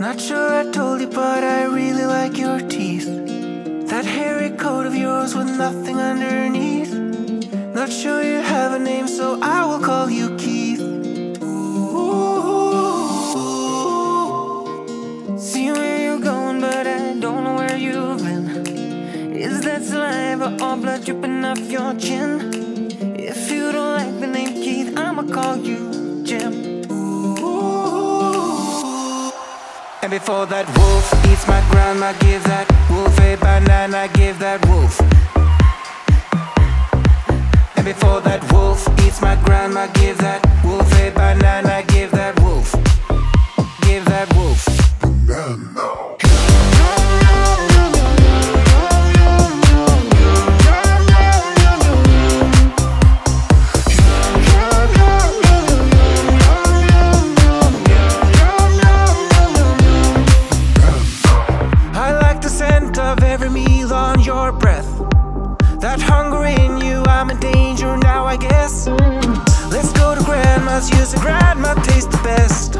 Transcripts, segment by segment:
Not sure I told you, but I really like your teeth. That hairy coat of yours with nothing underneath. Not sure you have a name, so I will call you Keith. Ooh. See where you're going, but I don't know where you've been. Is that saliva or blood dripping off your chin? If you don't like the name Keith, I'ma call you Jim. And before that wolf eats my grandma, give that wolf a banana, give that wolf. And before that wolf eats my grandma, give that wolf a banana, give that wolf. Your breath. That hunger in you, I'm in danger now, I guess. Let's go to grandma's, use a grandma taste the best.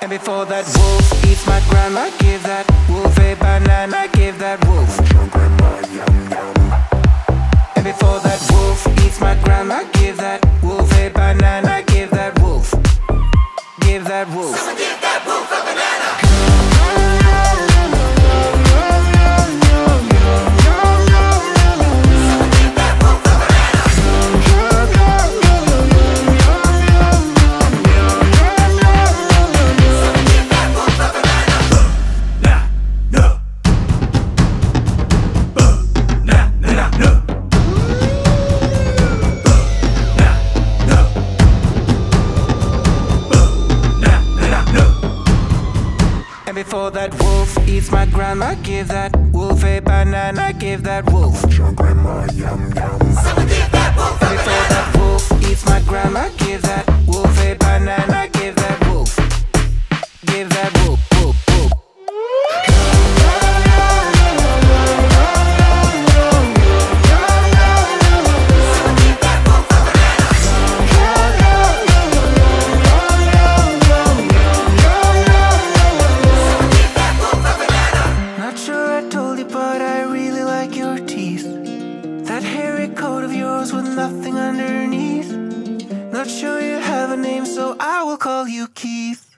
And before that wolf eats my grandma, give that wolf a banana, give that wolf. And And before that wolf eats my grandma, give that wolf a banana, give that wolf. And before Not sure you have a name, so I will call you Keith.